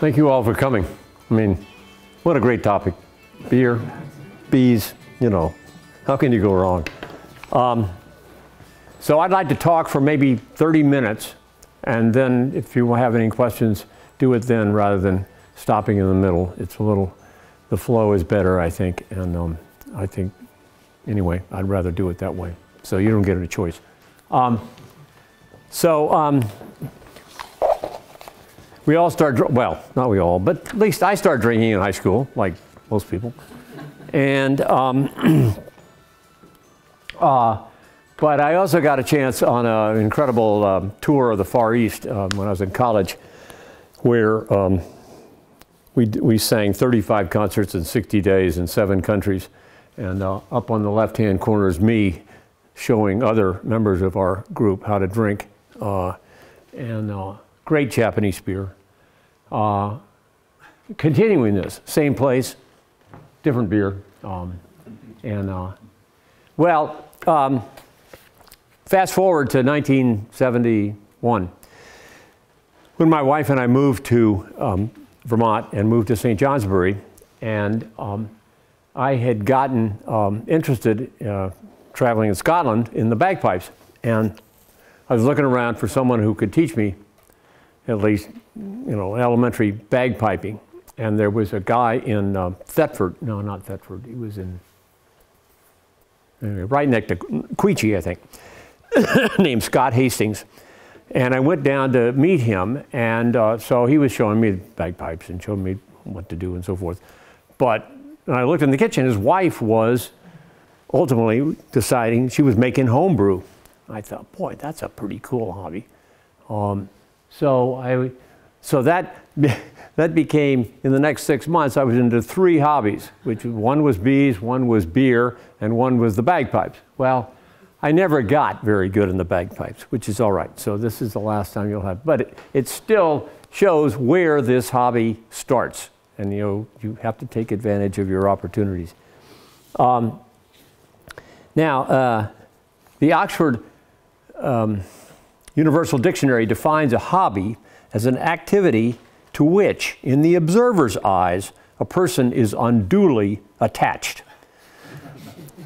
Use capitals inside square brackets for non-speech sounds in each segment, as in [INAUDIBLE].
Thank you all for coming. I mean, what a great topic. Beer, bees, you know, how can you go wrong? Um, so I'd like to talk for maybe 30 minutes, and then if you have any questions, do it then rather than stopping in the middle. It's a little, the flow is better, I think, and um, I think, anyway, I'd rather do it that way. So you don't get a choice. Um, so um, we all start, well, not we all, but at least I started drinking in high school, like most people. And, um, [CLEARS THROAT] uh, but I also got a chance on an incredible um, tour of the Far East um, when I was in college, where um, we, we sang 35 concerts in 60 days in seven countries. And uh, up on the left hand corner is me showing other members of our group how to drink. Uh, and uh, great Japanese beer. Uh, continuing this, same place, different beer. Um, and uh, well, um, fast forward to 1971, when my wife and I moved to um, Vermont and moved to St. Johnsbury, and um, I had gotten um, interested uh, traveling in Scotland in the bagpipes, and I was looking around for someone who could teach me at least, you know, elementary bagpiping. And there was a guy in uh, Thetford, no, not Thetford, he was in, anyway, right next to Quechee, I think, [COUGHS] named Scott Hastings. And I went down to meet him, and uh, so he was showing me bagpipes and showing me what to do and so forth. But I looked in the kitchen, his wife was ultimately deciding she was making homebrew. I thought, boy, that's a pretty cool hobby. Um, so I, so that [LAUGHS] that became in the next six months. I was into three hobbies, which one was bees, one was beer, and one was the bagpipes. Well, I never got very good in the bagpipes, which is all right. So this is the last time you'll have, but it, it still shows where this hobby starts, and you know you have to take advantage of your opportunities. Um, now, uh, the Oxford um, Universal Dictionary defines a hobby as an activity to which, in the observer's eyes, a person is unduly attached.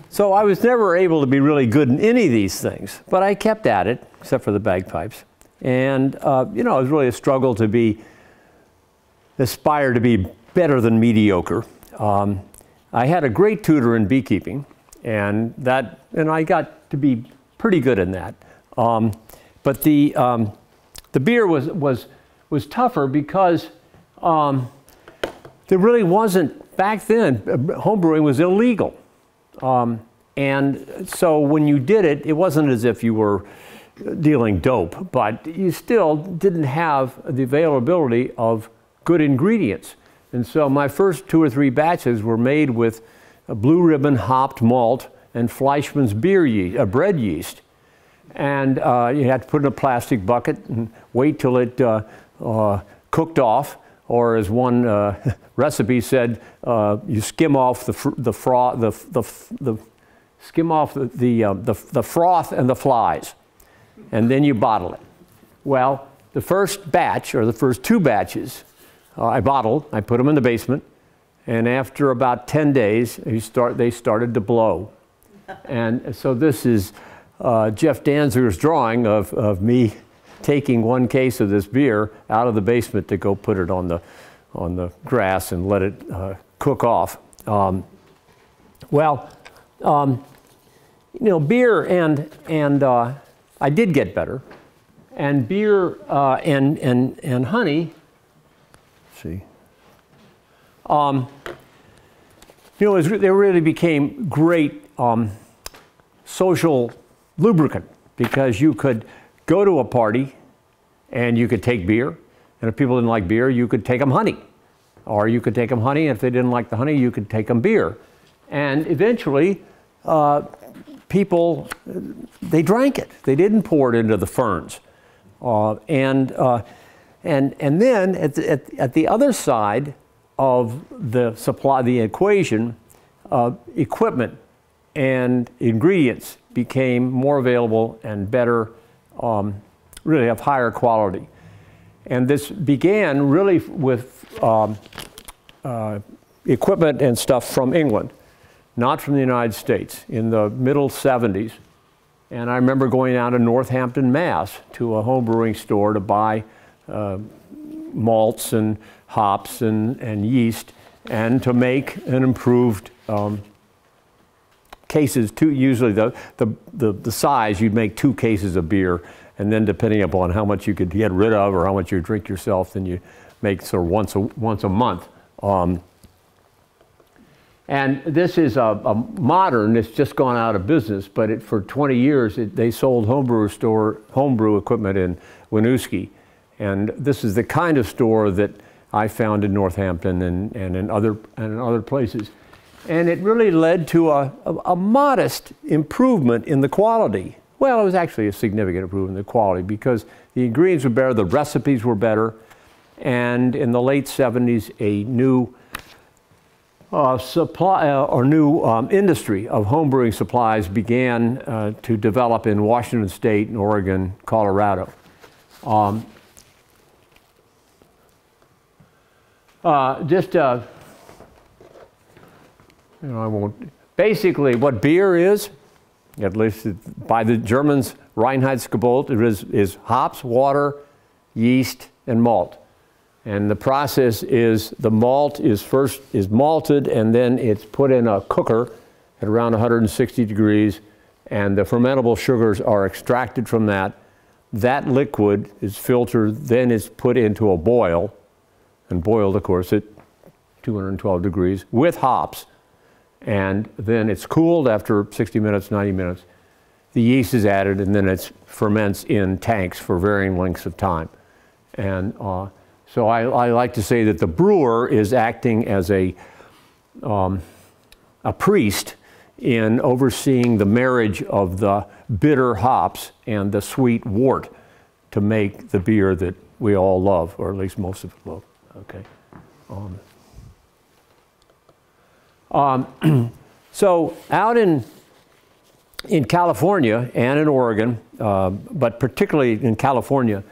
So I was never able to be really good in any of these things, but I kept at it, except for the bagpipes. And, uh, you know, it was really a struggle to be, aspire to be better than mediocre. Um, I had a great tutor in beekeeping, and that, and I got to be pretty good in that. Um, but the, um, the beer was, was, was tougher because um, there really wasn't, back then, homebrewing was illegal. Um, and so when you did it, it wasn't as if you were dealing dope, but you still didn't have the availability of good ingredients. And so my first two or three batches were made with blue ribbon hopped malt and Fleischmann's beer yeast, uh, bread yeast and uh, you had to put it in a plastic bucket and wait till it uh, uh, cooked off. Or as one uh, [LAUGHS] recipe said, uh, you skim off the, the froth, the, the, the, skim off the, the, uh, the, the froth and the flies, and then you bottle it. Well, the first batch, or the first two batches, I bottled, I put them in the basement, and after about 10 days, you start, they started to blow. And so this is uh, Jeff Danziger's drawing of, of me taking one case of this beer out of the basement to go put it on the, on the grass and let it uh, cook off. Um, well, um, you know, beer and, and uh, I did get better. And beer uh, and, and, and honey, see, um, you know, was, they really became great um, social lubricant because you could go to a party and you could take beer. And if people didn't like beer, you could take them honey. Or you could take them honey, and if they didn't like the honey, you could take them beer. And eventually, uh, people, they drank it. They didn't pour it into the ferns. Uh, and, uh, and, and then at the, at, at, the other side of the supply, the equation, uh, equipment and ingredients became more available and better, um, really of higher quality. And this began really with um, uh, equipment and stuff from England, not from the United States, in the middle 70s. And I remember going down to Northampton, Mass, to a home brewing store to buy uh, malts and hops and, and yeast and to make an improved um, cases, two, usually the, the, the, the, size, you'd make two cases of beer, and then depending upon how much you could get rid of or how much you drink yourself, then you make sort of once a, once a month. Um, and this is a, a, modern, it's just gone out of business, but it, for 20 years it, they sold homebrew store, homebrew equipment in Winooski. And this is the kind of store that I found in Northampton and, and, in, other, and in other places. And it really led to a, a, a modest improvement in the quality. Well, it was actually a significant improvement in the quality because the ingredients were better, the recipes were better, and in the late 70s, a new uh, supply uh, or new um, industry of homebrewing supplies began uh, to develop in Washington State and Oregon, Colorado. Um, uh, just, uh, you know, I won't. Basically, what beer is, at least by the Germans, Reinheitsgebot, it is, is hops, water, yeast, and malt. And the process is the malt is first is malted and then it's put in a cooker at around 160 degrees and the fermentable sugars are extracted from that. That liquid is filtered, then it's put into a boil and boiled, of course, at 212 degrees with hops. And then it's cooled after 60 minutes, 90 minutes. The yeast is added and then it ferments in tanks for varying lengths of time. And uh, so I, I, like to say that the brewer is acting as a, um, a priest in overseeing the marriage of the bitter hops and the sweet wort to make the beer that we all love, or at least most of us love. Okay. Um, um, [CLEARS THROAT] so out in in California and in Oregon, uh, but particularly in California,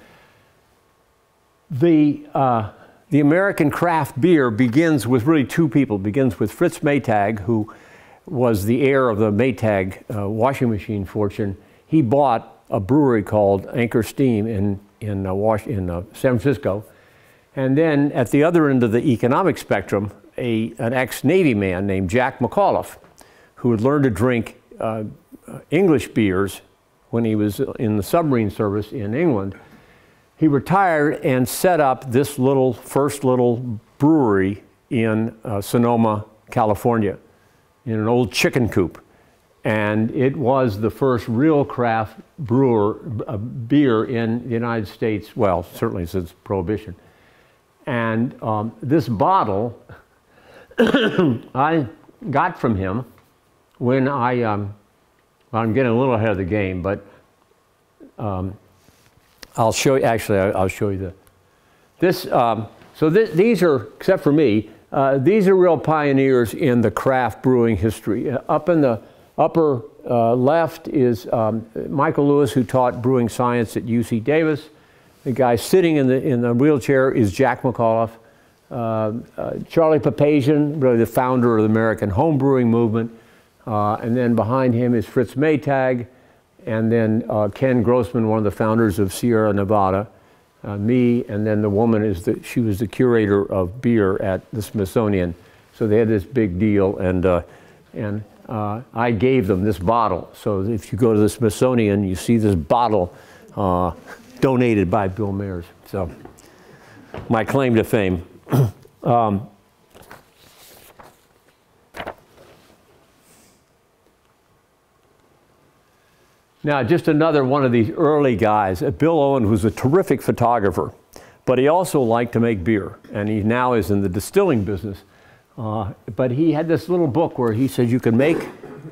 the, uh, the American craft beer begins with really two people. It begins with Fritz Maytag, who was the heir of the Maytag uh, washing machine fortune. He bought a brewery called Anchor Steam in, in, uh, in uh, San Francisco. And then at the other end of the economic spectrum, a, an ex-Navy man named Jack McAuliffe, who had learned to drink uh, English beers when he was in the submarine service in England, he retired and set up this little first little brewery in uh, Sonoma, California, in an old chicken coop. And it was the first real craft brewer uh, beer in the United States, well, certainly since Prohibition. And um, this bottle [COUGHS] I got from him when I, um, well, I'm getting a little ahead of the game, but um, I'll show you, actually, I'll show you the, this, um, so th these are, except for me, uh, these are real pioneers in the craft brewing history. Uh, up in the upper uh, left is um, Michael Lewis, who taught brewing science at UC Davis. The guy sitting in the, in the wheelchair is Jack McAuliffe. Uh, uh, Charlie Papazian, really the founder of the American home brewing movement. Uh, and then behind him is Fritz Maytag and then Ken Grossman, one of the founders of Sierra Nevada, uh, me, and then the woman is the, she was the curator of beer at the Smithsonian. So they had this big deal, and, uh, and uh, I gave them this bottle. So if you go to the Smithsonian, you see this bottle donated by Bill Mares. So my claim to fame. Um, Now, just another one of these early guys, uh, Bill Owen, who's a terrific photographer, but he also liked to make beer, and he now is in the distilling business. Uh, but he had this little book where he said you can make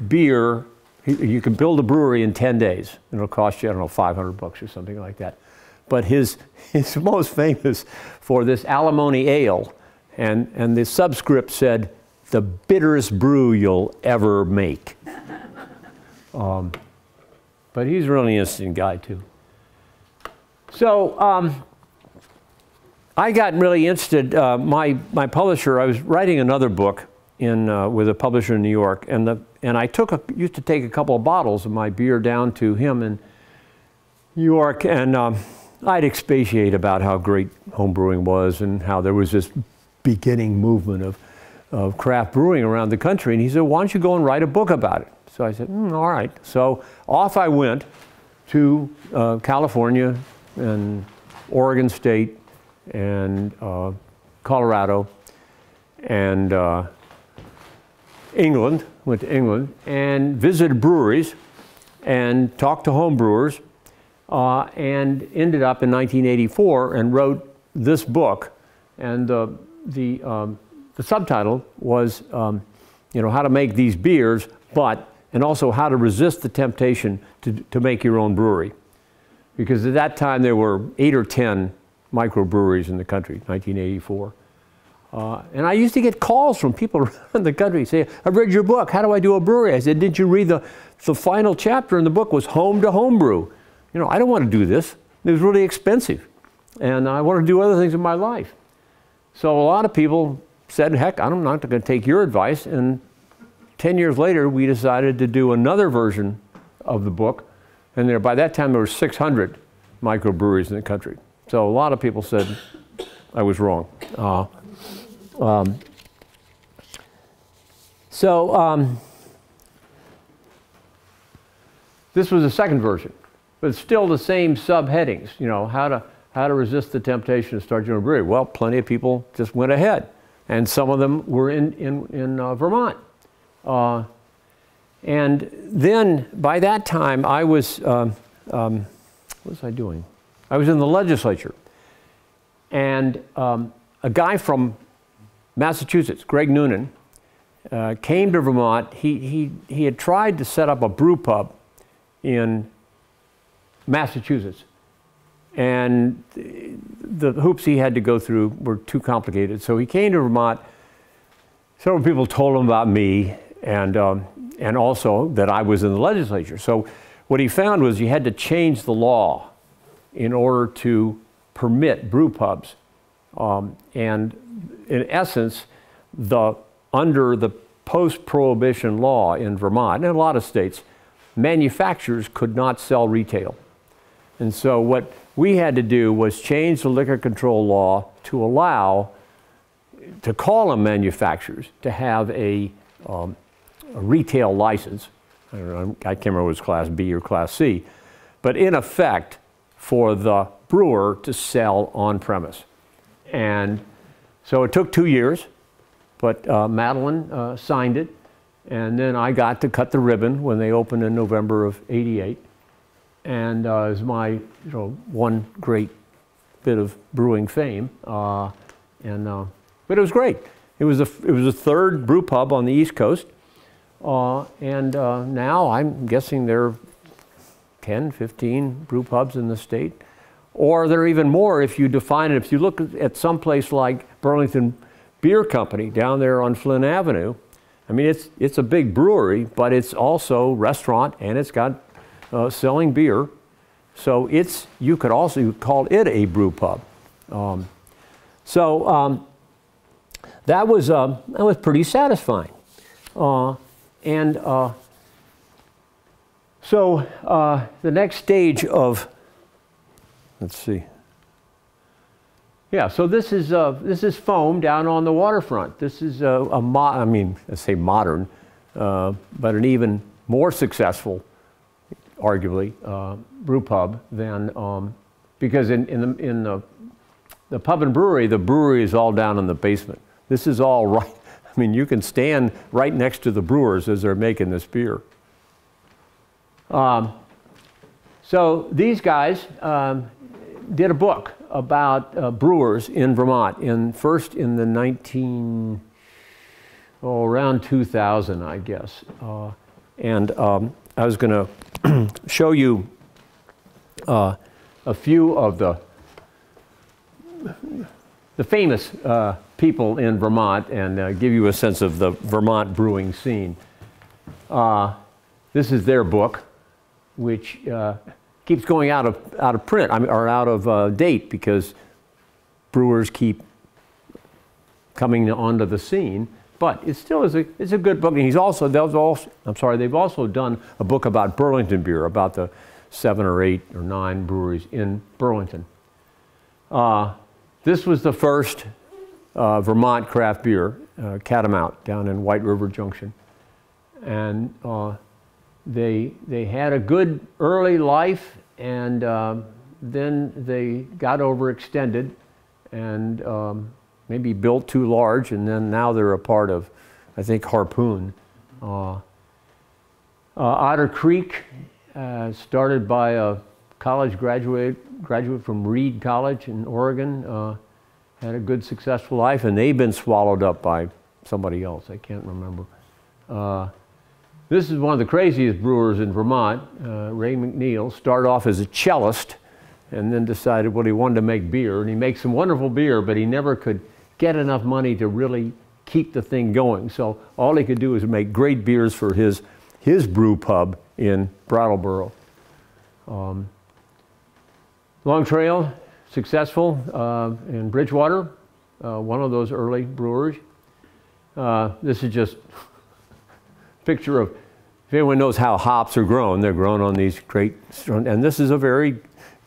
beer, you can build a brewery in 10 days. and It'll cost you, I don't know, 500 bucks or something like that. But his, his [LAUGHS] most famous for this alimony ale, and, and the subscript said, the bitterest brew you'll ever make. [LAUGHS] Um, but he's a really interesting guy too. So um, I got really interested. Uh, my, my publisher, I was writing another book in, uh, with a publisher in New York, and, the, and I took a, used to take a couple of bottles of my beer down to him in New York, and um, I'd expatiate about how great homebrewing was and how there was this beginning movement of, of craft brewing around the country. And he said, Why don't you go and write a book about it? So I said, mm, All right. So off I went to uh, California and Oregon State and uh, Colorado and uh, England, went to England and visited breweries and talked to home brewers uh, and ended up in 1984 and wrote this book. And the, the, um, the subtitle was, um, you know, how to make these beers, but, and also how to resist the temptation to, to make your own brewery. Because at that time there were eight or 10 microbreweries in the country, 1984. Uh, and I used to get calls from people [LAUGHS] around the country saying, I've read your book, how do I do a brewery? I said, didn't you read the, the final chapter in the book was home to homebrew. You know, I don't want to do this. It was really expensive. And I want to do other things in my life. So a lot of people said, heck, I'm not going to take your advice. And 10 years later, we decided to do another version of the book. And there, by that time, there were 600 microbreweries in the country. So a lot of people said I was wrong. Uh, um, so um, this was the second version, but it's still the same subheadings. You know how to how to resist the temptation to start your own brewery. Well, plenty of people just went ahead, and some of them were in in in uh, Vermont. Uh, and then by that time, I was um, um what was I doing? I was in the legislature. And um, a guy from Massachusetts, Greg Noonan, uh, came to Vermont. He, he, he had tried to set up a brew pub in Massachusetts. And the hoops he had to go through were too complicated. So he came to Vermont. Several people told him about me and, um, and also that I was in the legislature. So what he found was you had to change the law in order to permit brew pubs. Um, and in essence, the, under the post-prohibition law in Vermont, and a lot of states, manufacturers could not sell retail. And so what we had to do was change the liquor control law to allow, to call them manufacturers, to have a, um, a retail license. I, know, I can't remember it was Class B or Class C. But in effect, for the brewer to sell on premise. And so it took two years, but uh, Madeleine uh, signed it. And then I got to cut the ribbon when they opened in November of 88. And uh, was my, you know, one great bit of brewing fame. Uh, and, uh, but it was great. It was, a, it was a third brew pub on the East Coast. Uh, and now I'm guessing there are 10, 15 brew pubs in the state. Or there are even more if you define it. If you look at some place like Burlington Beer Company down there on Flynn Avenue, I mean, it's, it's a big brewery, but it's also restaurant and it's got uh, selling beer. So it's, you could also call it a brew pub. Um, so um, that, was, uh, that was pretty satisfying. Uh, and uh, so uh, the next stage of, let's see. Yeah, so this is, uh, this is foam down on the waterfront. This is a, a I mean, I say modern, uh, but an even more successful, arguably, uh, brew pub than, um, because in, in, the, in the, the pub and brewery, the brewery is all down in the basement. This is all [LAUGHS] right, I mean, you can stand right next to the brewers as they're making this beer. Um, so these guys um, did a book about uh, brewers in Vermont, in first in the 19, oh, around 2000, I guess. Uh, and um, I was going to [CLEARS THROAT] show you uh, a few of the the famous uh, people in Vermont and uh, give you a sense of the Vermont brewing scene. Uh, this is their book which uh, keeps going out of, out of print I mean, or out of uh, date because brewers keep coming onto the scene. But it still is a, it's a good book. And he's also, they've also, I'm sorry, they've also done a book about Burlington beer, about the seven or eight or nine breweries in Burlington. Uh, this was the first uh, Vermont craft beer, uh, Catamount, down in White River Junction. And uh, they, they had a good early life, and um, then they got overextended and um, maybe built too large, and then now they're a part of, I think, Harpoon. Uh, uh, Otter Creek, uh, started by a college graduate, graduate from Reed College in Oregon, uh, had a good, successful life, and they've been swallowed up by somebody else. I can't remember. Uh, this is one of the craziest brewers in Vermont, uh, Ray McNeil. Started off as a cellist and then decided, well, he wanted to make beer. And he makes some wonderful beer, but he never could get enough money to really keep the thing going. So all he could do was make great beers for his, his brew pub in Brattleboro. Um, Long Trail, successful uh, in Bridgewater, uh, one of those early brewers. Uh, this is just a [LAUGHS] picture of, if anyone knows how hops are grown, they're grown on these great, and this is a very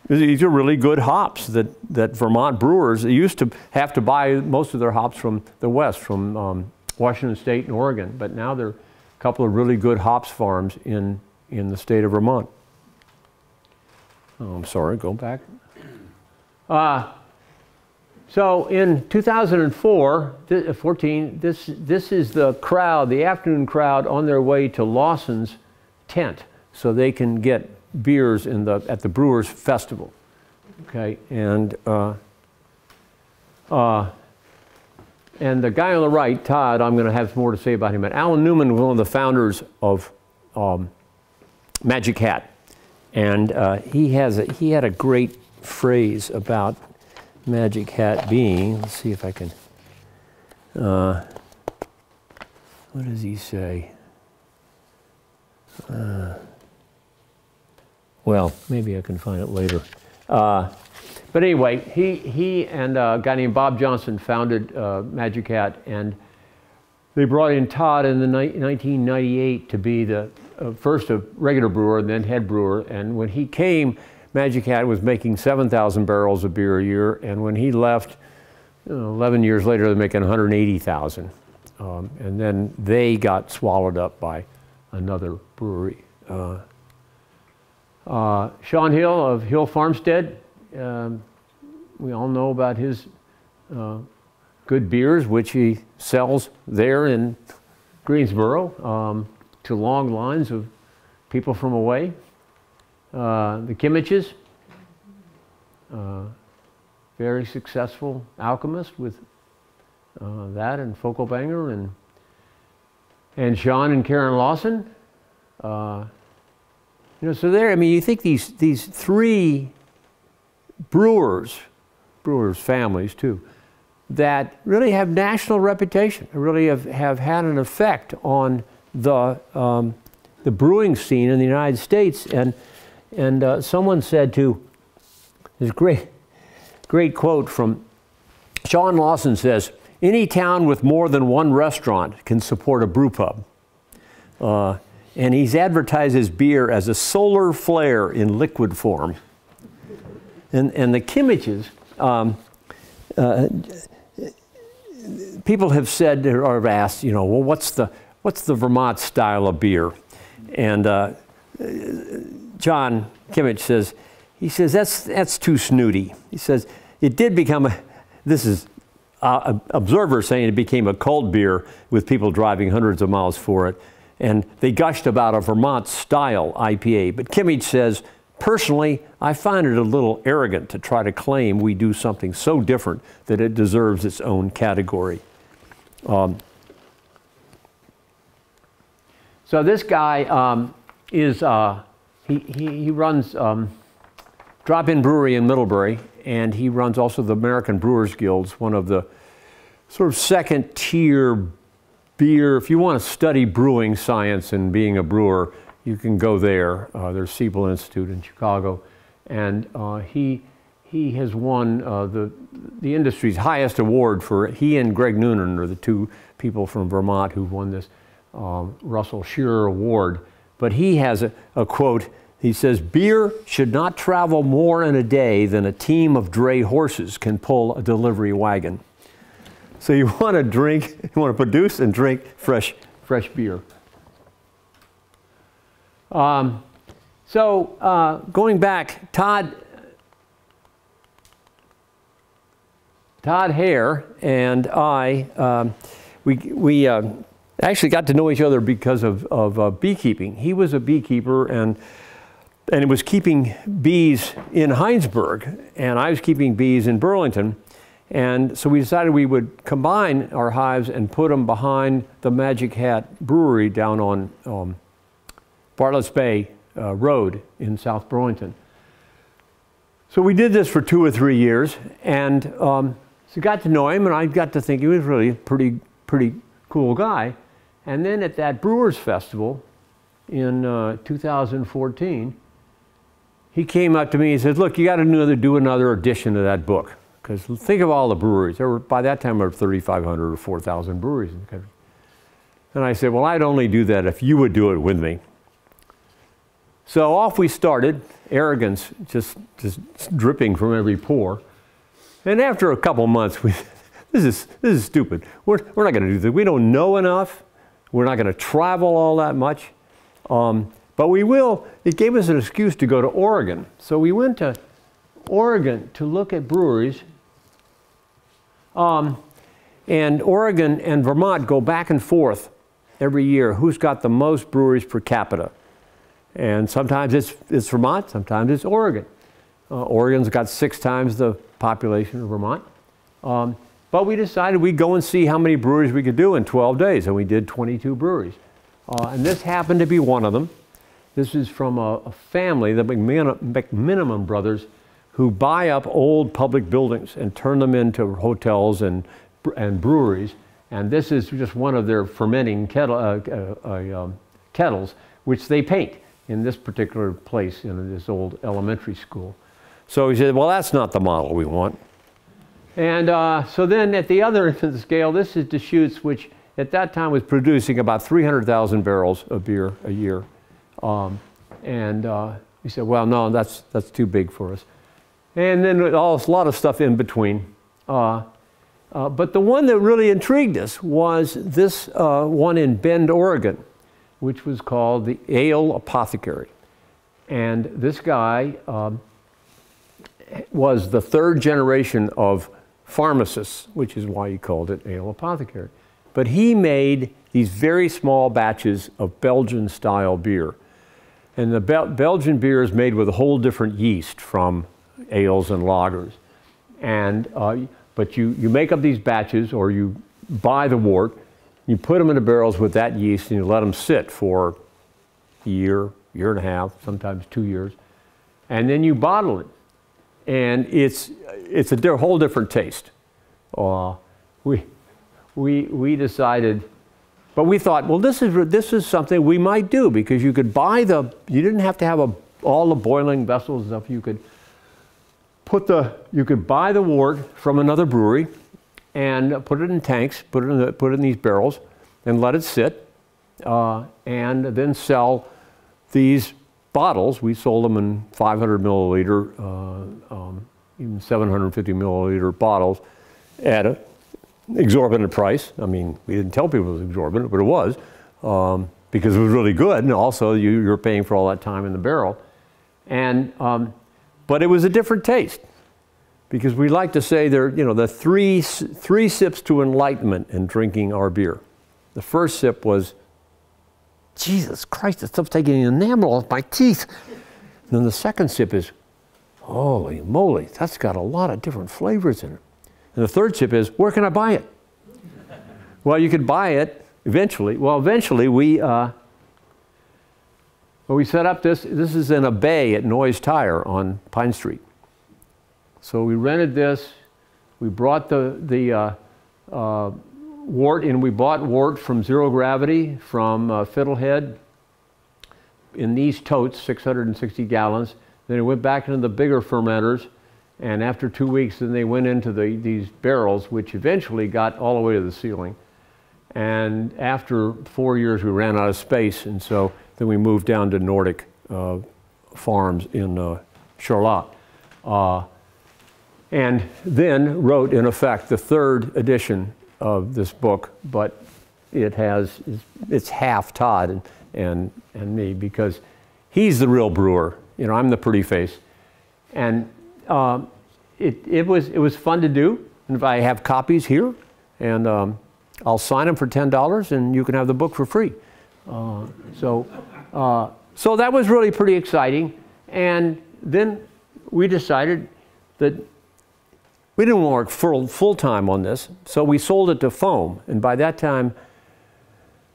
these are really good hops that, that Vermont brewers used to have to buy most of their hops from the West, from um, Washington State and Oregon, but now there are a couple of really good hops farms in, in the state of Vermont. Oh, I'm sorry, go back. Uh, so in 2004, th 14, this, this is the crowd, the afternoon crowd on their way to Lawson's tent so they can get beers in the, at the Brewers Festival. Okay, and, uh, uh, and the guy on the right, Todd, I'm going to have more to say about him. But Alan Newman was one of the founders of um, Magic Hat. And uh, he, has a, he had a great phrase about Magic Hat being, let's see if I can, uh, what does he say? Uh, well, maybe I can find it later. Uh, but anyway, he, he and a guy named Bob Johnson founded uh, Magic Hat, and they brought in Todd in the 1998 to be the uh, first a regular brewer and then head brewer. And when he came, Magic Hat was making 7,000 barrels of beer a year, and when he left, 11 years later, they're making 180,000. Um, and then they got swallowed up by another brewery. Uh, uh, Sean Hill of Hill Farmstead, um, we all know about his uh, good beers, which he sells there in Greensboro um, to long lines of people from away. Uh, the Kimmiches, uh, very successful alchemist with uh, that and Focal Banger and and Sean and Karen Lawson. You know, so there, I mean, you think these, these three brewers, brewers' families too, that really have national reputation, really have, have had an effect on the, um, the brewing scene in the United States. And, and uh, someone said to, this great, great quote from Sean Lawson says, any town with more than one restaurant can support a brew pub. Uh, and he's advertised his beer as a solar flare in liquid form. And, and the Kimmiches, um, uh, people have said or have asked, you know, well, what's the, what's the Vermont style of beer? And uh, John Kimmich says, he says, that's, that's too snooty. He says, it did become a, this is uh, observers saying it became a cult beer with people driving hundreds of miles for it. And they gushed about a Vermont style IPA. But Kimmich says, personally, I find it a little arrogant to try to claim we do something so different that it deserves its own category. Um, so this guy um, is, uh, he, he, he, runs um, Drop-In Brewery in Middlebury, and he runs also the American Brewers Guilds, one of the sort of second tier beer, if you want to study brewing science and being a brewer, you can go there. Uh, there's Siebel Institute in Chicago. And uh, he, he has won uh, the, the industry's highest award for, he and Greg Noonan are the two people from Vermont who've won this um, Russell Schehrer Award. But he has a, a quote, he says, beer should not travel more in a day than a team of dray horses can pull a delivery wagon. So you want to drink, you want to produce and drink fresh, fresh beer. Um, so uh, going back, Todd, Todd Haire and I, um, we, we uh, actually got to know each other because of, of uh, beekeeping. He was a beekeeper and and it was keeping bees in Hinesburg, and I was keeping bees in Burlington. And so we decided we would combine our hives and put them behind the Magic Hat Brewery down on um, Bartlett's Bay uh, Road in South Burlington. So we did this for two or three years, and um, so got to know him, and I got to think he was really a pretty, pretty cool guy. And then at that Brewers Festival in uh, 2014, he came up to me and said, look, you got to do another edition of that book. Because think of all the breweries. There were, by that time, there were 3,500 or 4,000 breweries in the country. And I said, well, I'd only do that if you would do it with me. So off we started, arrogance just, just dripping from every pore. And after a couple months, we, [LAUGHS] this, is, this is stupid. We're, we're not going to do this. We don't know enough. We're not going to travel all that much. Um, but we will, it gave us an excuse to go to Oregon. So we went to Oregon to look at breweries. Um, and Oregon and Vermont go back and forth every year. Who's got the most breweries per capita? And sometimes it's, it's Vermont, sometimes it's Oregon. Uh, Oregon's got six times the population of Vermont. Um, but we decided we'd go and see how many breweries we could do in 12 days, and we did 22 breweries. Uh, and this happened to be one of them. This is from a, a family, the McMenamin brothers, who buy up old public buildings and turn them into hotels and, and breweries. And this is just one of their fermenting kettle, uh, uh, uh, um, kettles, which they paint in this particular place in this old elementary school. So he said, well, that's not the model we want. And uh, so then at the other end of the scale, this is Deschutes, which at that time was producing about 300,000 barrels of beer a year. Um, and uh, he said, well, no, that's, that's too big for us. And then a lot of stuff in between. Uh, uh, but the one that really intrigued us was this uh, one in Bend, Oregon, which was called the Ale Apothecary. And this guy um, was the third generation of pharmacists, which is why he called it Ale Apothecary. But he made these very small batches of Belgian style beer. And the Bel Belgian beer is made with a whole different yeast from ales and lagers. And, uh, but you, you make up these batches or you buy the wort, you put them into barrels with that yeast and you let them sit for a year, year and a half, sometimes two years. And then you bottle it. And it's, it's a whole different taste. Uh, we, we, we decided but we thought, well, this is, this is something we might do because you could buy the, you didn't have to have a, all the boiling vessels and stuff. You could put the, you could buy the wort from another brewery and put it in tanks, put it in, the, put it in these barrels and let it sit uh, and then sell these bottles. We sold them in 500 milliliter, uh, um, even 750 milliliter bottles at an exorbitant price. I mean, we didn't tell people it was exorbitant, but it was um, because it was really good. And also, you, you're paying for all that time in the barrel. And, um, but it was a different taste because we like to say there, you know, the three, three sips to enlightenment in drinking our beer. The first sip was, Jesus Christ, this stuff's taking enamel off my teeth. And then the second sip is, holy moly, that's got a lot of different flavors in it. And the third sip is, where can I buy it? well, you could buy it eventually. Well, eventually we, uh, well, we set up this, this is in a bay at Noyes Tire on Pine Street. So we rented this, we brought the, the uh, uh, wort and we bought wort from Zero Gravity, from uh, Fiddlehead, in these totes, 660 gallons. Then it went back into the bigger fermenters, And after two weeks, then they went into the, these barrels, which eventually got all the way to the ceiling. And after four years, we ran out of space, and so then we moved down to Nordic uh, Farms in uh, Charlotte. Uh, and then wrote, in effect, the third edition of this book, but it has, it's half Todd and, and, and me because he's the real brewer. You know, I'm the pretty face. And um, it, it, was, it was fun to do. And I have copies here, and um, I'll sign them for $10 and you can have the book for free. Uh, so, uh, so that was really pretty exciting. And then we decided that we didn't want to work full, full time on this, so we sold it to Foam. And by that time,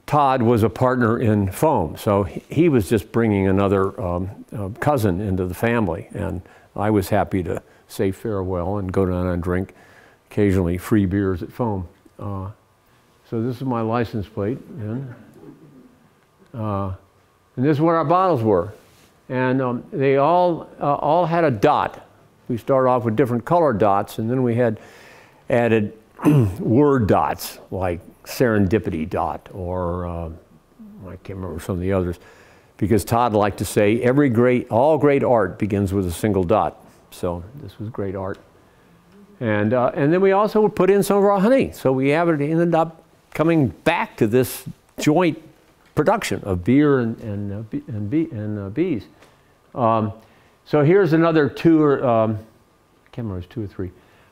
Todd was a partner in Foam, so he, was just bringing another um, uh, cousin into the family. And I was happy to say farewell and go down and drink occasionally free beers at Foam. Uh, so this is my license plate. And, uh, and this is where our bottles were. And um, they all, uh, all had a dot. We started off with different color dots, and then we had added [CLEARS THROAT] word dots like serendipity dot or uh, I can't remember some of the others because Todd liked to say every great, all great art begins with a single dot. So this was great art. And, uh, and then we also put in some of our honey. So we ended up coming back to this joint production of beer and, and, uh, and, bee, and uh, bees. Um, so here's another two or, um, I can't remember, two or three,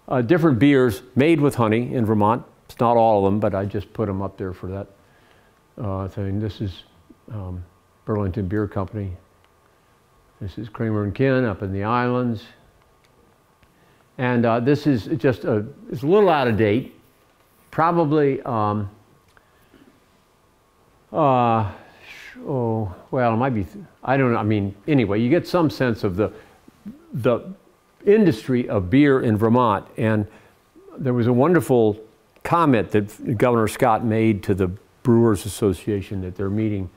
uh, different beers made with honey in Vermont. It's not all of them, but I just put them up there for that uh, thing. This is um, Burlington Beer Company. This is Kramer and Ken up in the islands. And uh, this is just a, it's a little out of date. Probably, um, uh, oh, well, it might be, I don't know. I mean, anyway, you get some sense of the, the industry of beer in Vermont. And there was a wonderful comment that Governor Scott made to the Brewers Association at their meeting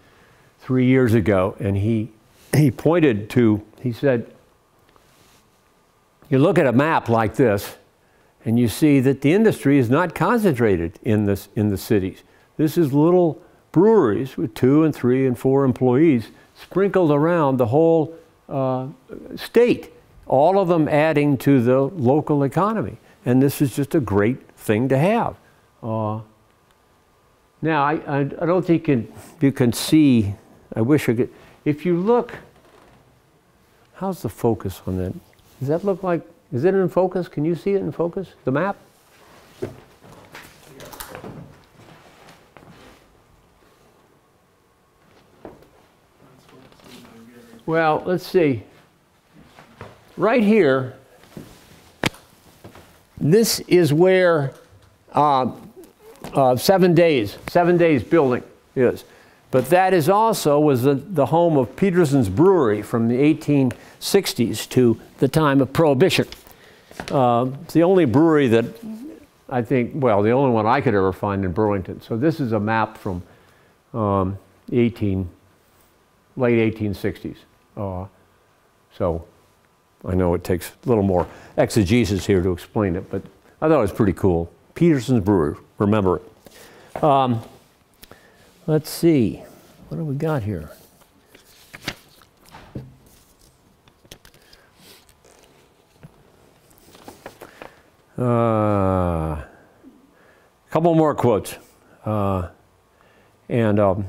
three years ago. And he, he pointed to, he said, you look at a map like this, and you see that the industry is not concentrated in, this, in the cities. This is little breweries with two and three and four employees sprinkled around the whole uh, state, all of them adding to the local economy. And this is just a great thing to have. Uh, now, I, I, I, don't think you can, you can see, I wish I could, if you look, how's the focus on that? Does that look like, is it in focus? Can you see it in focus, the map? Well, let's see. Right here, this is where uh, uh, seven days, seven days building is. But that is also was the, the home of Peterson's Brewery from the 1860s to the time of Prohibition. Uh, it's the only brewery that I think, well, the only one I could ever find in Burlington. So this is a map from um, 18, late 1860s. Uh, so I know it takes a little more exegesis here to explain it, but I thought it was pretty cool. Peterson's Brewery, remember it. Um, let's see, what do we got here? Uh, a couple more quotes. Uh, and um,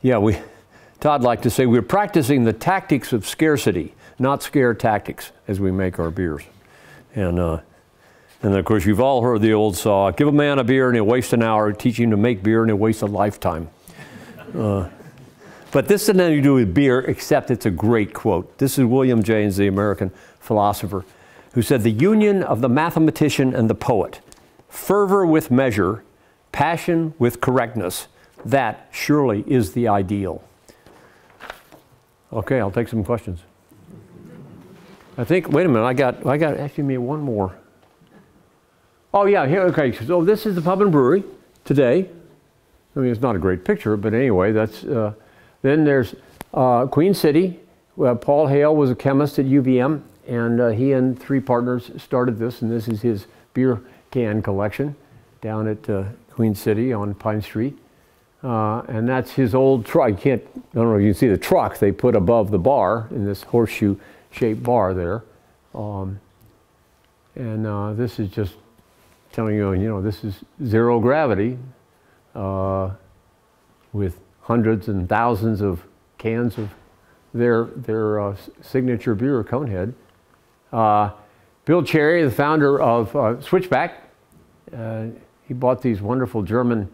yeah, we, Todd liked to say we're practicing the tactics of scarcity, not scare tactics, as we make our beers. And, uh, and of course, you've all heard the old saw give a man a beer and he'll waste an hour, teach him to make beer and he'll waste a lifetime. Uh, but this has nothing to do with beer, except it's a great quote. This is William James, the American philosopher, who said, The union of the mathematician and the poet, fervor with measure, passion with correctness, that surely is the ideal. Okay, I'll take some questions. I think, wait a minute, I got, I got actually me one more. Oh yeah, here, okay, so this is the pub and brewery today. I mean, it's not a great picture, but anyway, that's, uh, then there's Uh, Queen City, uh, Paul Hale was a chemist at UVM, and uh, he and three partners started this, and this is his beer can collection down at uh, Queen City on Pine Street. Uh, and that's his old truck. You can't, I don't know if you can see the truck they put above the bar in this horseshoe shaped bar there. Um, and this is just telling you, you know, this is zero gravity uh, with hundreds and thousands of cans of their, their uh, signature beer, Conehead. Uh, Bill Cherry, the founder of uh, Switchback, uh, he bought these wonderful German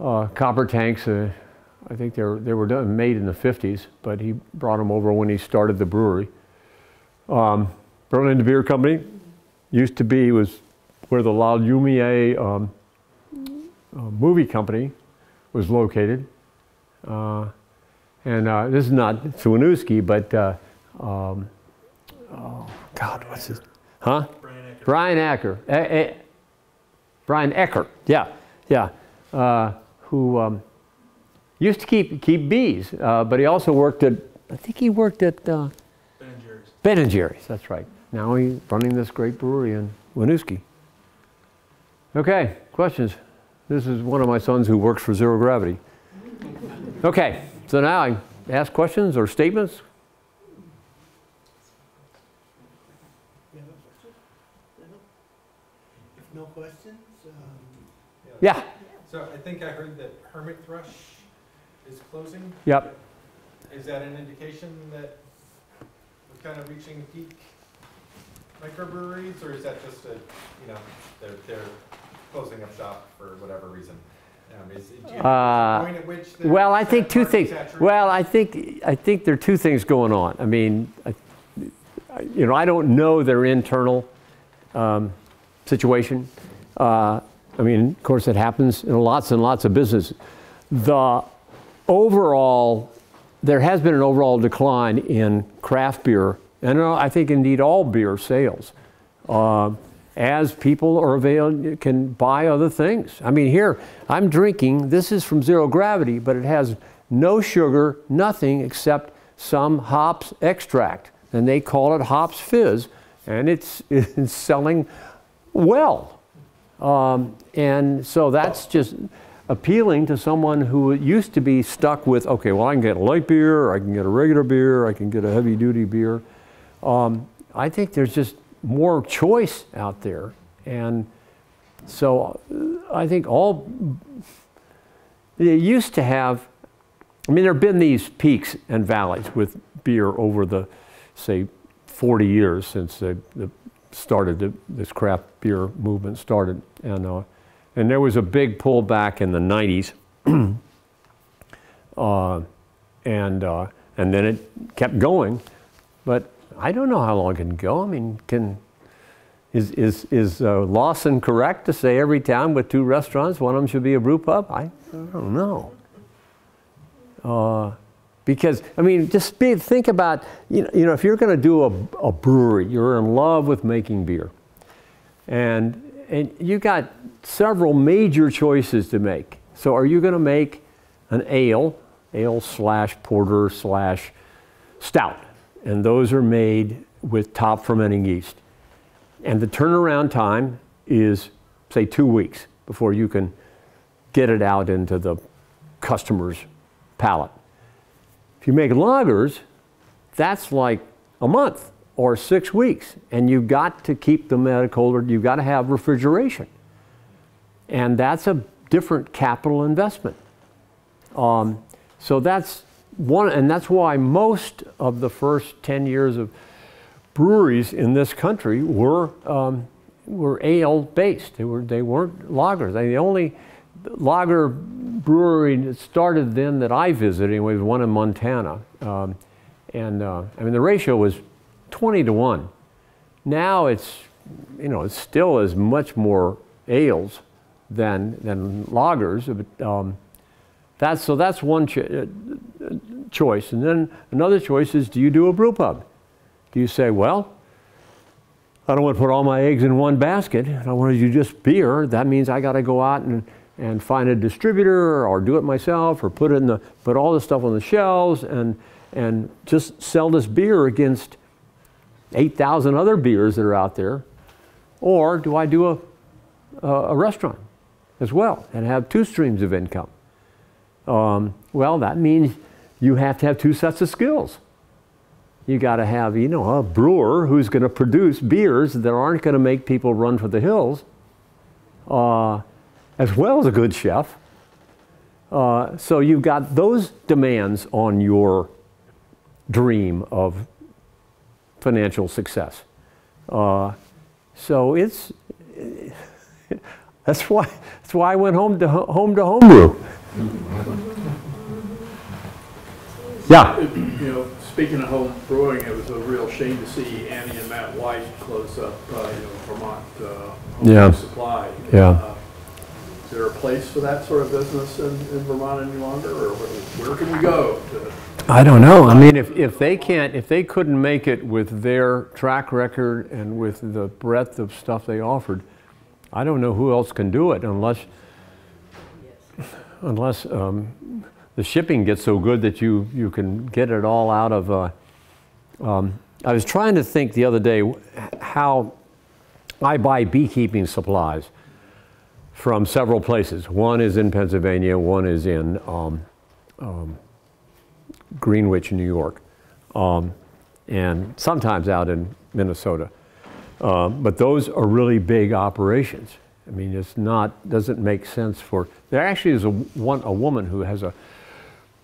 uh, copper tanks. I think they were, they were done, made in the 50s, but he brought them over when he started the brewery. Um, Berlin Beer Company used to be, was where the La Lumiere um, uh, movie company was located. Uh, and uh, this is not Swinooski, but uh, um, oh God, what's his? Huh? Brian Eckert. Brian Acker. Eh, eh, Brian Eckert. Yeah, yeah. Uh, who um, used to keep keep bees, uh, but he also worked at. I think he worked at uh, Ben and Jerry's. Ben and Jerry's. That's right. Now he's running this great brewery in Winooski. Okay, questions. This is one of my sons who works for Zero Gravity. Okay, so now I ask questions or statements. If no questions, um, Yeah. So I think I heard that Hermit Thrush is closing. Yep. Is that an indication that we're kind of reaching peak microbreweries, or is that just a, you know, they're, they're closing up shop for whatever reason? Um, is, do you Uh, a point at which the- Well, I think two things. saturated? Well, I think I think there are two things going on. I mean, I, I- you know, I don't know their internal um, situation. Uh, I mean, of course, it happens in lots and lots of businesses. The overall, there has been an overall decline in craft beer, and uh, I think indeed all beer sales. Uh, as people are avail- can buy other things. I mean, here I'm drinking. This is from Zero Gravity, but it has no sugar, nothing except some hops extract, and they call it hops fizz, and it's, [LAUGHS] it's selling well. Um, and so that's just appealing to someone who used to be stuck with, okay, well, I can get a light beer, I can get a regular beer, I can get a heavy duty beer. Um, I think there's just more choice out there. And so uh, I think all, they used to have, I mean, there have been these peaks and valleys with beer over the, say, 40 years since they, the started, the, this craft beer movement started. And, uh, and there was a big pullback in the 90s. [CLEARS THROAT] uh, and, uh, and then it kept going. But I don't know how long it can go. I mean, can, is, is, is uh, Lawson correct to say every town with two restaurants, one of them should be a brew pub? I, I don't know. Uh, because, I mean, just be, think about, you know, you know if you're going to do a, a brewery, you're in love with making beer. And, and you got several major choices to make. So are you going to make an ale, ale slash porter slash stout? And those are made with top fermenting yeast. And the turnaround time is, say, two weeks before you can get it out into the customer's palate. If you make lagers, that's like a month or six weeks, and you've got to keep them at a colder, you've got to have refrigeration. And that's a different capital investment. Um, so that's one, and that's why most of the first 10 years of breweries in this country were, um, were ale based. They, were, they weren't lagers. They, the only lager brewery that started then that I visited was one in Montana. Um, and uh, I mean, the ratio was 20 to 1. Now it's, you know, still is much more ales than, than lagers. Um, that's, so that's one cho- uh, choice. And then another choice is do you do a brew pub? Do you say, well, I don't want to put all my eggs in one basket. I want to do just beer. That means I got to go out and and find a distributor or do it myself or put it in the put all this stuff on the shelves and and just sell this beer against 8,000 other beers that are out there? Or do I do a, a, a restaurant as well and have two streams of income? Um, well, that means you have to have two sets of skills. You got to have, you know, a brewer who's going to produce beers that aren't going to make people run for the hills, uh, as well as a good chef. Uh, so you've got those demands on your dream of financial success. Uh, so it's that's why that's why I went home to home to homebrew. Yeah. You know, speaking of home brewing, it was a real shame to see Annie and Matt White close up, uh, you know, Vermont uh, Yeah. Supply. Yeah. Uh, Is there a place for that sort of business in, in Vermont any longer, or where where can we go to? I don't know. I mean, if, if they can't, if they couldn't make it with their track record and with the breadth of stuff they offered, I don't know who else can do it unless, unless um, the shipping gets so good that you, you can get it all out of. Uh, um, I was trying to think the other day how I buy beekeeping supplies from several places. One is in Pennsylvania, one is in um, Greenwich, New York, um, and sometimes out in Minnesota. Um, but those are really big operations. I mean, it's not, doesn't make sense for, there actually is a, one, a woman who has a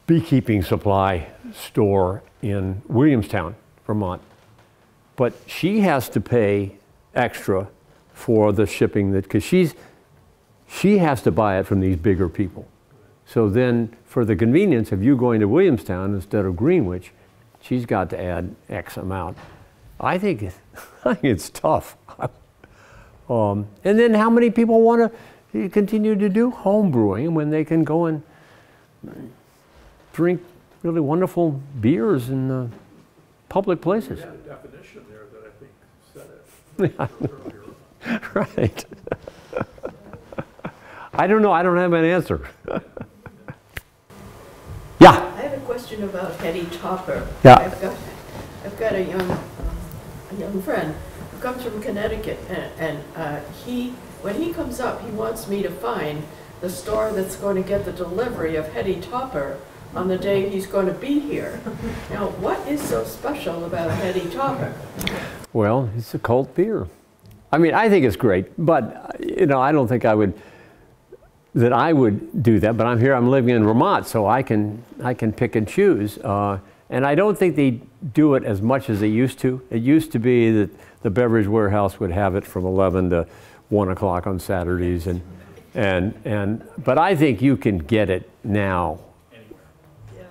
beekeeping supply store in Williamstown, Vermont. But she has to pay extra for the shipping that, because she's, she has to buy it from these bigger people. So then, for the convenience of you going to Williamstown instead of Greenwich, she's got to add X amount. I think, [LAUGHS] I think it's tough. [LAUGHS] um, and then, how many people want to continue to do home brewing when they can go and drink really wonderful beers in uh, public places? We had a definition there that I think said it. [LAUGHS] earlier. right. I don't know. I don't have an answer. yeah. I have a question about Heady Topper. Yeah. I've got, I've got a young, a young friend who comes from Connecticut, and, and uh, he, when he comes up, he wants me to find the store that's going to get the delivery of Heady Topper on the day he's going to be here. [LAUGHS] Now, what is so special about Heady Topper? Well, it's a cult beer. I mean, I think it's great, but uh, you know, I don't think I would that I would do that. But I'm here. I'm living in Vermont, so I can I can pick and choose. Uh, and I don't think they do it as much as they used to. It used to be that the beverage warehouse would have it from 11 to 1 o'clock on Saturdays, and and and. But I think you can get it now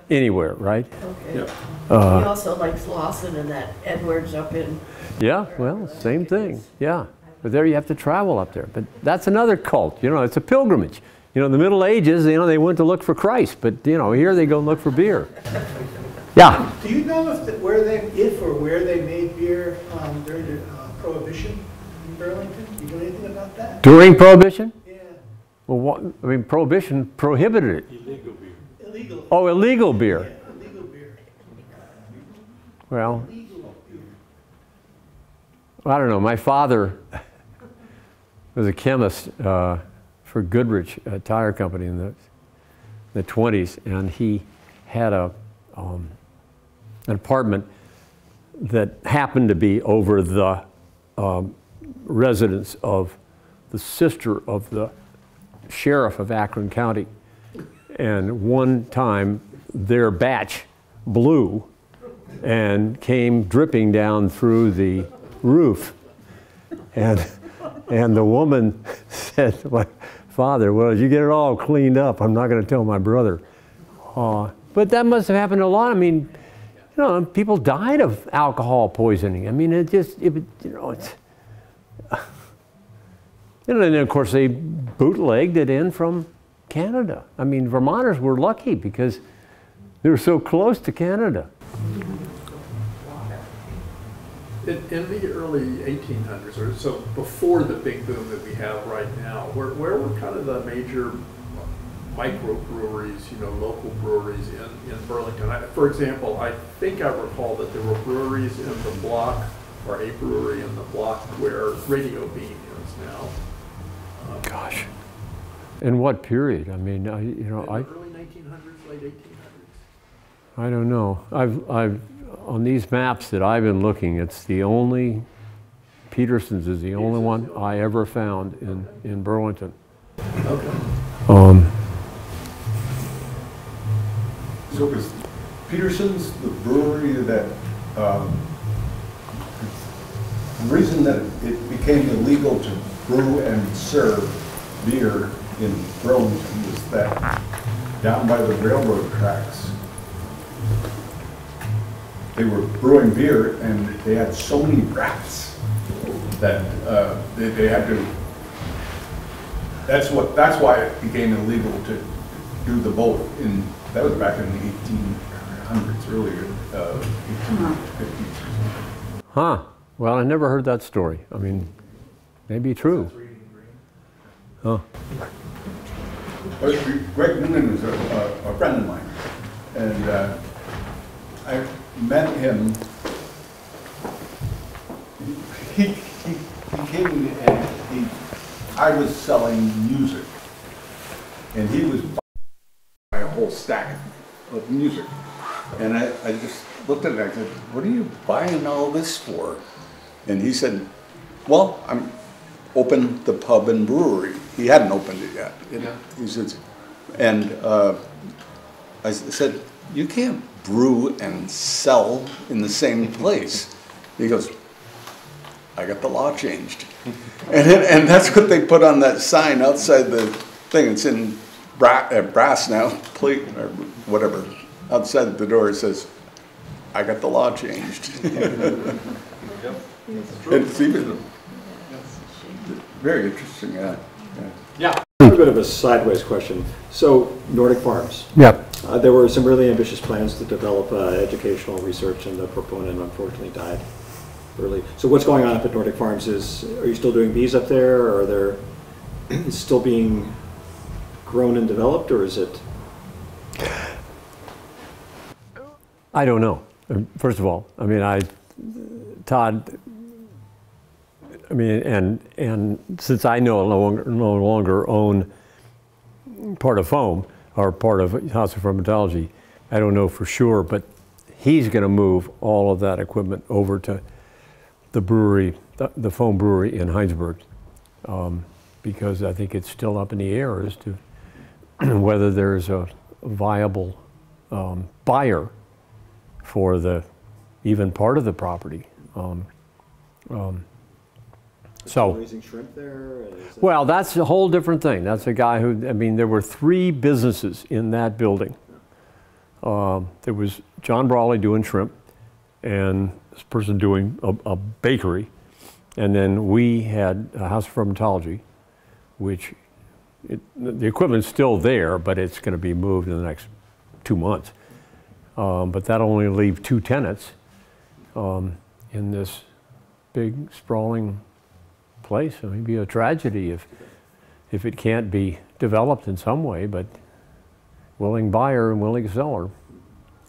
anywhere, right? Okay. Uh, He also likes Lawson and that Edwards up in, Yeah, well, same thing, yeah. But there you have to travel up there. But that's another cult, you know, it's a pilgrimage. You know, in the Middle Ages, you know, they went to look for Christ, but, you know, here they go and look for beer. [LAUGHS] Yeah, Do you know if, the- where they, if or where they made beer um, during the uh, Prohibition in Burlington? Do you know anything about that? during Prohibition? Yeah, Well, what, I mean, Prohibition prohibited it. illegal. Beer. Illegal. Oh, illegal beer. Yeah, illegal beer. Well, Illegal beer. I don't know. My father was a chemist uh, for Goodrich uh, Tire Company in the, the 20s, and he had a, um, an apartment that happened to be over the um, residence of the sister of the sheriff of Akron County. And one time, their batch blew and came dripping down through the roof. And, and the woman [LAUGHS] said my father, Well, you get it all cleaned up? I'm not going to tell my brother. Uh, but that must have happened a lot. I mean, know, people died of alcohol poisoning. I mean, it just, it, you know, it's. [SIGHS] And then of course they bootlegged it in from Canada. I mean, Vermonters were lucky because they were so close to Canada. In, in the early 1800s, or so before the big boom that we have right now, where, where were kind of the major microbreweries, you know, local breweries in, in Burlington? I, for example, I think I recall that there were breweries in the block, or a brewery in the block where Radio Bean is now. Um, Gosh. In what period? I mean, I, you know, I, early 1900s, late 1800s. I don't know. I've, I've, on these maps that I've been looking, it's the only, Peterson's is the only one I ever found in, in Burlington. Okay. Um, So was Peterson's the brewery that, um, the reason that it became illegal to brew and serve beer in Burlington was that down by the railroad tracks, they were brewing beer and they had so many rats that uh, they, they had to, that's what, that's why it became illegal to do the both in, that was back in the eighteen hundreds, earlier, uh, eighteen fifties. huh. Well, I never heard that story. I mean, maybe true. Huh. Greg Noonan is a, a- a friend of mine, and uh, I met him. He, he, he came and he, I was selling music, and he was buying a whole stack of music. And I, I just looked at it, I said, what are you buying all this for? And he said, well, I'm open the pub and brewery. He hadn't opened it yet. It- He says, and uh, I said, you can't brew and sell in the same place. He goes, I got the law changed. [LAUGHS] And, it- and that's what they put on that sign outside the thing. It's in bra- uh, brass now, plate or whatever. Outside the door, it says, I got the law changed. [LAUGHS] yep. It's even, very interesting, yeah. yeah. A bit of a sideways question. So Nordic Farms, Yep. uh, there were some really ambitious plans to develop uh, educational research and the proponent unfortunately died early. So what's going on up at Nordic Farms is, are you still doing bees up there? Or are there, is it still being grown and developed or is it? I don't know. Um, First of all, I mean, I, Todd, I mean, and, and since I no longer, no longer own part of foam or part of House of Fermentology, I don't know for sure, but he's going to move all of that equipment over to the brewery, the, the foam brewery in Hinesburg, um, because I think it's still up in the air as to [CLEARS THROAT] whether there's a viable um, buyer for the, even part of the property. Um, um, So, Raising shrimp there? It- well, that's a whole different thing. That's a guy who, I mean, there were three businesses in that building. Um, There was John Brawley doing shrimp, and this person doing a, a bakery, and then we had a house of fermentology, which it, the equipment's still there, but it's going to be moved in the next two months. Um, but that'll only leave two tenants um, in this big sprawling place. It may be a tragedy if, if it can't be developed in some way, but willing buyer and willing seller,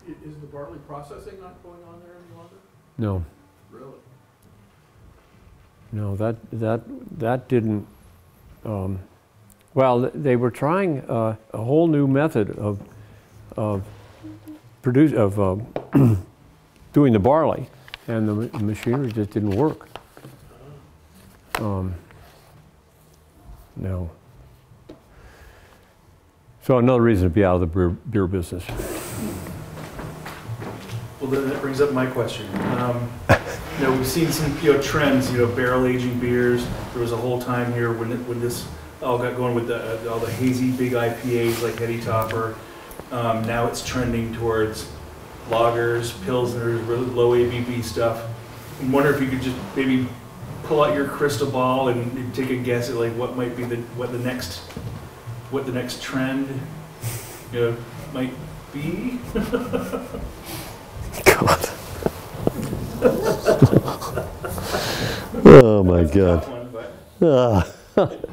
Is the barley processing not going on there any longer? no. Really? No, that, that, that didn't, um, well, they were trying uh, a whole new method of, of produce, of uh, [CLEARS THROAT] doing the barley, and the ma- machinery just didn't work. Um, No. So another reason to be out of the beer, beer business. Well, then that brings up my question. Um, You know, we've seen some, you know, trends, you know, barrel aging beers. There was a whole time here when, it- when this all got going with the, uh, all the hazy big IPAs like Heady Topper. Um, Now it's trending towards lagers, pilsners, really low ABV stuff. I wonder if you could just maybe pull out your crystal ball and and take a guess at like what might be the, what the next, what the next trend, you know, might be? [LAUGHS] God. [LAUGHS] Oh, my God. One, Ah. [LAUGHS]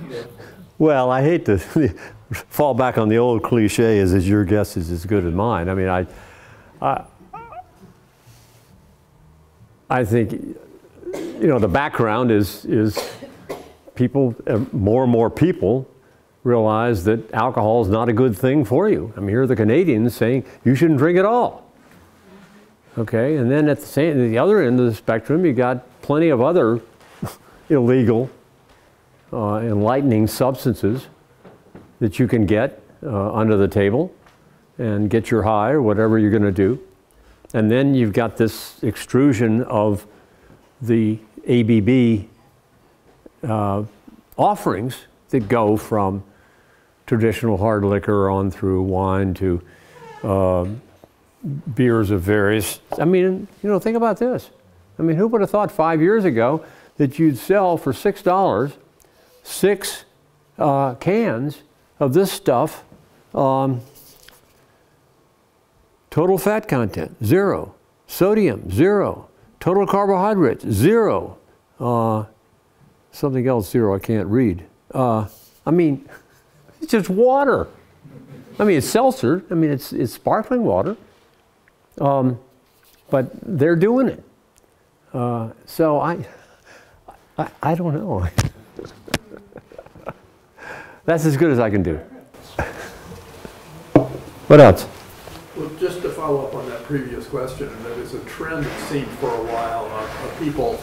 Well, I hate to [LAUGHS] fall back on the old cliche as is your guess is as good as mine. I mean, I, I, I think, you know, the background is, is people, uh, more and more people realize that alcohol is not a good thing for you. I mean, here are the Canadians saying you shouldn't drink at all. Okay, and then at the same, at the other end of the spectrum, you got plenty of other [LAUGHS] illegal, uh, enlightening substances that you can get uh, under the table and get your high or whatever you're going to do. And then you've got this extrusion of the ABV uh, offerings that go from traditional hard liquor on through wine to uh, beers of various. I mean, you know, think about this. I mean, who would have thought five years ago that you'd sell for six dollars six uh, cans of this stuff? Um, total fat content zero, sodium zero, total carbohydrates zero, uh, something else zero I can't read. Uh, I mean, [LAUGHS] it's just water. I mean, it's seltzer. I mean, it's it's sparkling water. Um, but they're doing it. Uh, so I, I, I don't know. [LAUGHS] That's as good as I can do. [LAUGHS] What else? Well, just to follow up on that previous question, and there was a trend it seemed for a while of, of people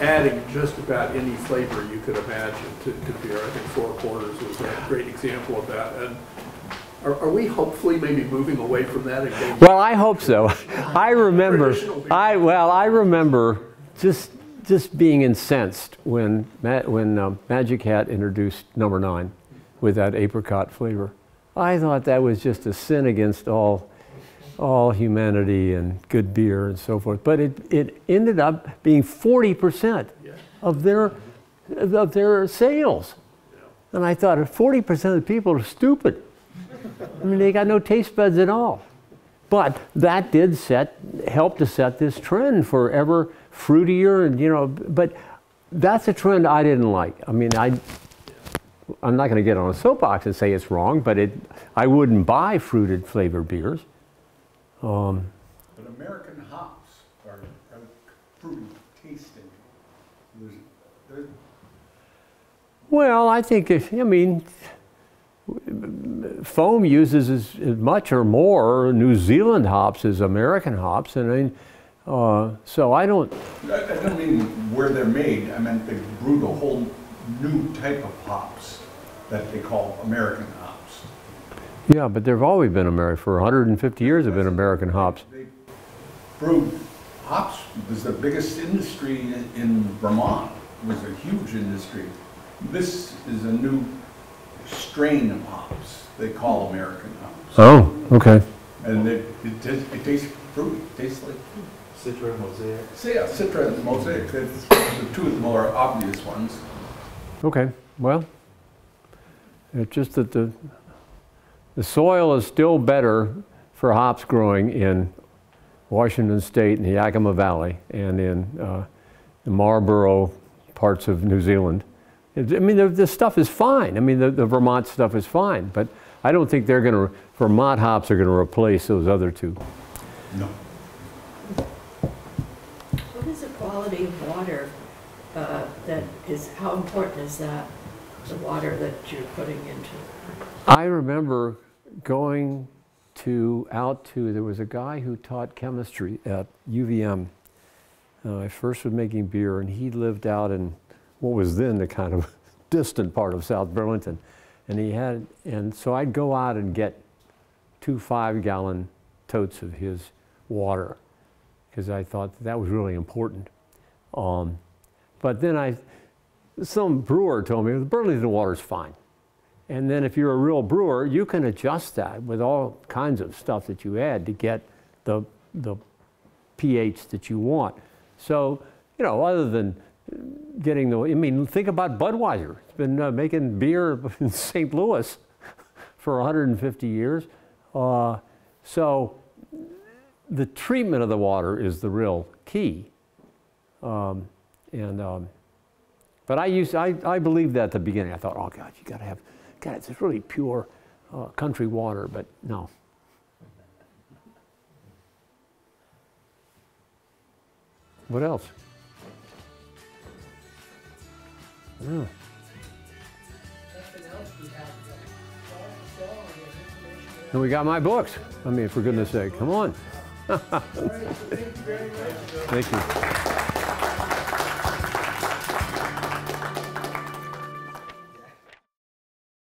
adding just about any flavor you could imagine to, to beer. I think Four Quarters was a great example of that. And are, are we hopefully maybe moving away from that Well, I hope so. [LAUGHS] I remember, I, well, I remember just, just being incensed when, Ma- when um, Magic Hat introduced number nine with that apricot flavor. I thought that was just a sin against all, all humanity and good beer and so forth. But it, it ended up being 40% of their, of their sales. And I thought 40% of the people are stupid. I mean, they got no taste buds at all. But that did set, help to set this trend for ever fruitier and, you know, but that's a trend I didn't like. I mean, I, I'm not going to get on a soapbox and say it's wrong, but it, I wouldn't buy fruited flavored beers. Um, But American hops are, are fruity tasting. There's, there's, well, I think, if, I mean, foam uses as, much or more New Zealand hops as American hops. And I mean, uh, so I don't, I, I don't mean where they're made, I meant they brewed a whole new type of hops that they call American hops. yeah, but they've always been American. For 150 years have been American hops. They brewed hops was the biggest industry in, in Vermont. It was a huge industry. This is a new strain of hops they call American hops. Oh, okay. And it, it, tastes- it tastes fruity, it tastes like fruit. Citra, Mosaic. So yeah, Citra and Mosaic, that's the two of the more obvious ones. Okay, well, it's just that the, the soil is still better for hops growing in Washington State and the Yakima Valley and in uh, the Marlborough parts of New Zealand. It- I mean, the, the stuff is fine. I mean, the, the Vermont stuff is fine, but I don't think they're going to, Vermont hops are going to replace those other two. No. What is the quality of water uh, that is, how important is that, the water that you're putting into? I remember going to out to there was a guy who taught chemistry at UVM. Uh, I first was making beer, and he lived out in what was then the kind of [LAUGHS] distant part of South Burlington, and he had and so I'd go out and get two five-gallon totes of his water because I thought that, that was really important. Um, but then I, some brewer told me the Burlington water's fine. And then if you're a real brewer, you can adjust that with all kinds of stuff that you add to get the, the pH that you want. So, you know, other than getting the, I mean, think about Budweiser. It's been uh, making beer [LAUGHS] in St. Louis for 150 years. Uh, so the treatment of the water is the real key. Um, and um, but I used I, I believed that at the beginning. I thought, oh God, you got to have God, it's really pure uh, country water. But no. What else? And. We got my books. I mean, for goodness sake, come on. [LAUGHS] Thank you.